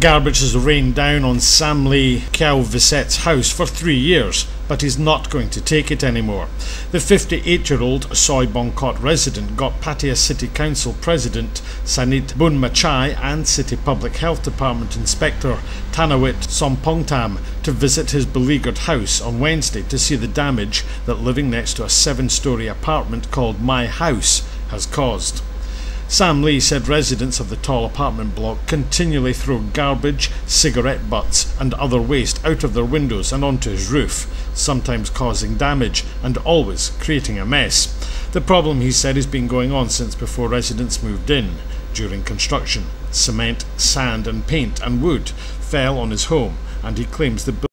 Garbage has rained down on Sam Lee Kiao Viset's house for three years, but he's not going to take it anymore. The 58 year old Soi Bongkot resident got Pattaya City Council President Sanit Bunmachai and City Public Health Department Inspector Tanawit Sompongtam to visit his beleaguered house on Wednesday to see the damage that living next to a seven story apartment called My House has caused. Sam Lee said residents of the tall apartment block continually throw garbage, cigarette butts, and other waste out of their windows and onto his roof, sometimes causing damage and always creating a mess. The problem, he said, has been going on since before residents moved in. During construction, cement, sand, and paint and wood fell on his home, and he claims the